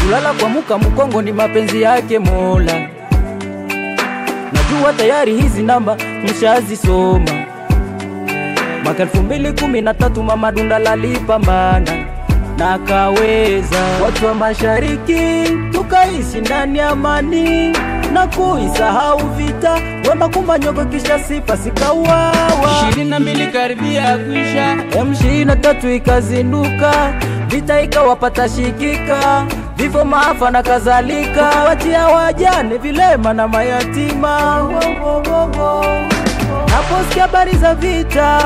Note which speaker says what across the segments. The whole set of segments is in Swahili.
Speaker 1: kulala kwa muka mkongo ni mapenzi yake Mola. Najua tayari hizi namba mshazisoma. Mwaka elfu mbili kumi na tatu mama Dunda lalipambana na akaweza. Watu wa mashariki tukaishi ndani amani na kuisahau vita, wema kumanyoko kisha sifa sikauawa.
Speaker 2: Ishirini na mbili karibia kuisha.
Speaker 1: M23 ikazinduka, vita ikawapata shikika, vifo maafa na kadhalika, watia wajane, vilema na mayatima. Naposikia habari za vita,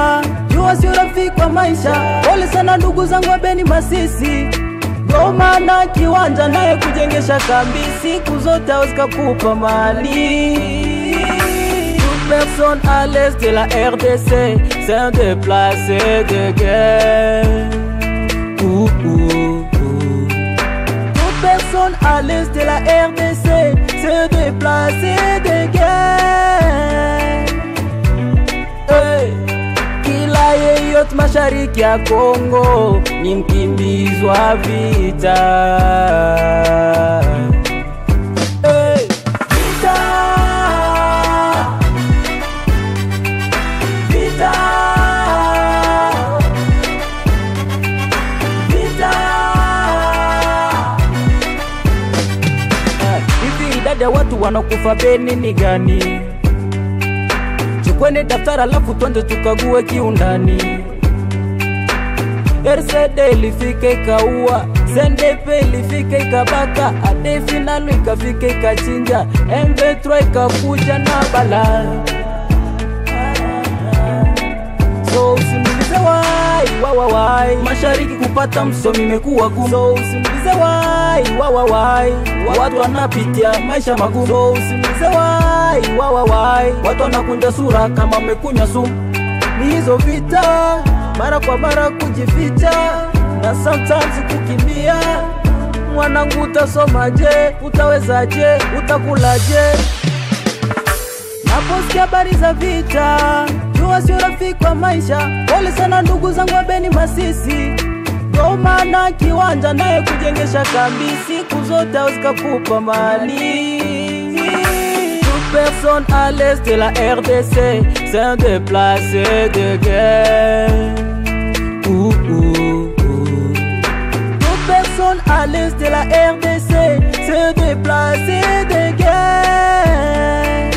Speaker 1: jua sio rafiki wa maisha. Pole sana ndugu zangu Beni Masisi, Goma na kiwanja naye kujengesha kambi, siku zote mali. Toute personne à l'est de la RDC C'est un déplacé de guerre. Ouh, personne à l'est de la RDC C'est un déplacé de guerre Kila mashariki ya Kongo ni mkimbizi wa vita. Vita Vita Hivi ya watu wanakufa Beni ni gani? Chukwene daftari alafu twende tukague kiundani. RCD ilifika ikaua, sendepe ilifika ikabaka, ade finalu ikafika ikachinja, M23 ikakuja na bala. So usimulize wai wawa wai. Mashariki kupata msomi imekuwa gumu. So usimulize wai wawa wai. Watu wanapitia maisha magumu. So usimulize wai wawa wai. Watu wanakunja sura kama wamekunywa sumu. Ni hizo vita mara kwa mara kujificha Na sometimes kukimbia. Mwanangu utasomaje, utawezaje, utakulaje? Naposikia habari za vita, jua sio rafiki wa maisha. Pole sana ndugu zangu wa Masisi, Goma na kiwanja naye kujengesha kambi, siku zote hawezikakupa mali. Personne à l'est de la RDC, c'est un déplacé de guerre. Ouh, ouh, à l'est de la RDC, c'est un déplacé de guerre.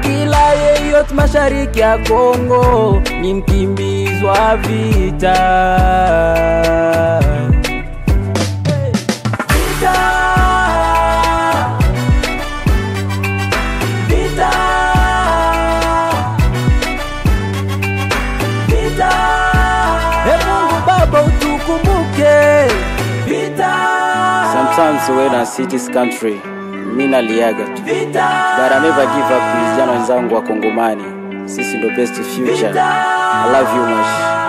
Speaker 1: Kila yeyote mashariki ya Kongo ni mkimbizi wa vita. Vita.
Speaker 3: Sometimes when I see this country, mi naliaga tu. But I never give up vijana wenzangu wa Kongomani. Sisi ndo best future. I love you much.